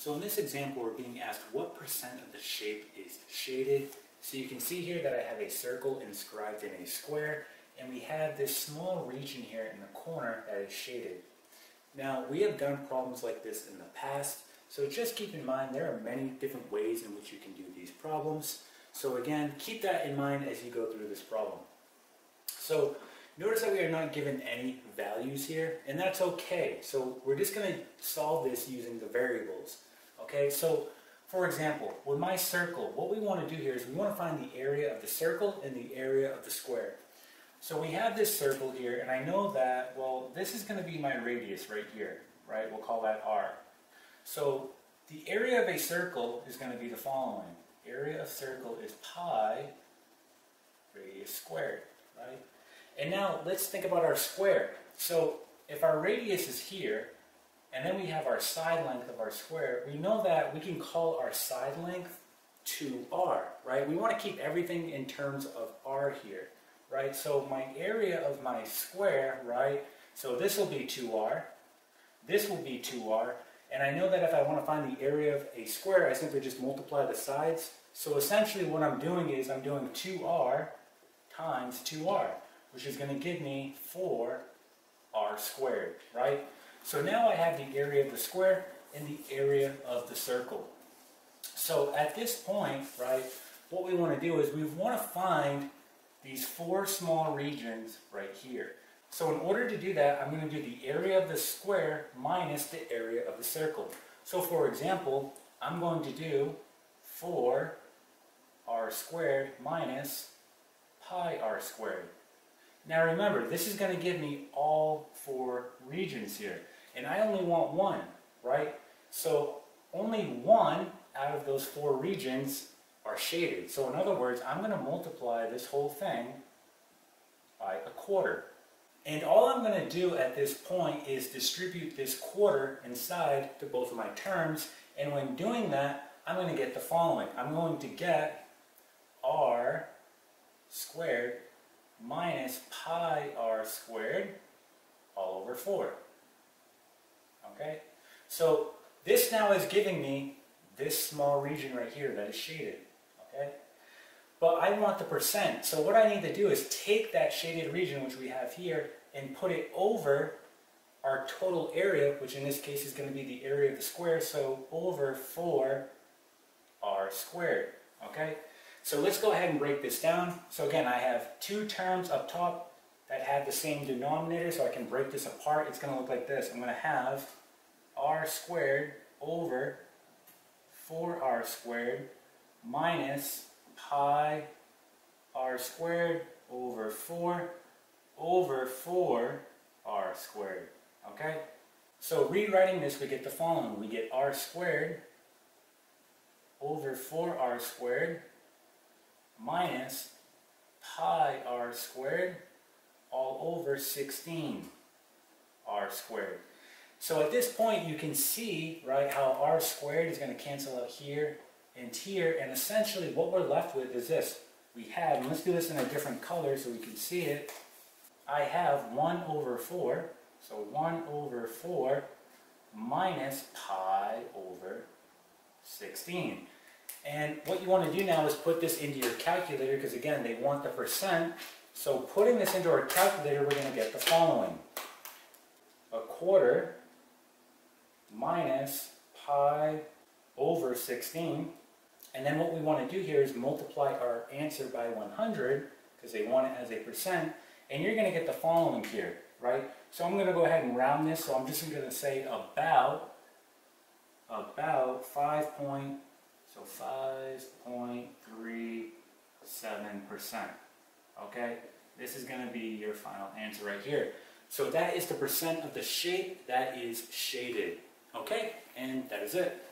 So in this example, we're being asked what percent of the shape is shaded. So you can see here that I have a circle inscribed in a square, and we have this small region here in the corner that is shaded. Now, we have done problems like this in the past, so just keep in mind there are many different ways in which you can do these problems. So again, keep that in mind as you go through this problem. So notice that we are not given any values here, and that's okay. So we're just going to solve this using the variables. Okay, so for example, with my circle, what we want to do here is we want to find the area of the circle and the area of the square. So we have this circle here, and I know that, well, this is going to be my radius right here, right? We'll call that r. So the area of a circle is going to be the following. Area of circle is pi radius squared, right? And now let's think about our square. So if our radius is here, and then we have our side length of our square, we know that we can call our side length 2r, right? We want to keep everything in terms of r here, right? So my area of my square, right? So this will be 2r, this will be 2r, and I know that if I want to find the area of a square, I simply just multiply the sides. So essentially what I'm doing is I'm doing 2r times 2r, which is going to give me 4r squared, right? So now I have the area of the square and the area of the circle. So at this point, right, what we want to do is we want to find these four small regions right here. So in order to do that, I'm going to do the area of the square minus the area of the circle. So for example, I'm going to do 4r squared minus pi r squared. Now remember, this is going to give me all four regions here. And I only want one, right? So only one out of those four regions are shaded. So in other words, I'm going to multiply this whole thing by a quarter. And all I'm going to do at this point is distribute this quarter inside to both of my terms. And when doing that, I'm going to get the following. I'm going to get r squared minus pi r squared all over 4. Okay? So this now is giving me this small region right here that is shaded. Okay? But I want the percent. So what I need to do is take that shaded region, which we have here, and put it over our total area, which in this case is going to be the area of the square, so over 4r squared. Okay? So let's go ahead and break this down. So again, I have two terms up top that have the same denominator, so I can break this apart. It's going to look like this. I'm going to have r squared over 4r squared minus pi r squared over 4 over 4r squared. Okay? So rewriting this, we get the following. We get r squared over 4r squared minus pi r squared all over 16 r squared. So at this point you can see right how r squared is going to cancel out here and here and essentially what we're left with is this. We have, let's do this in a different color so we can see it. I have 1 over 4, so 1 over 4 minus pi over 16. And what you want to do now is put this into your calculator because again they want the percent. So putting this into our calculator we're going to get the following. A quarter minus pi over 16. And then what we want to do here is multiply our answer by 100 because they want it as a percent. And you're going to get the following here, right? So I'm going to go ahead and round this. So I'm just going to say about, about 5 point, so 5.37%. Okay? This is going to be your final answer right here. So that is the percent of the shape that is shaded. Okay? And that is it.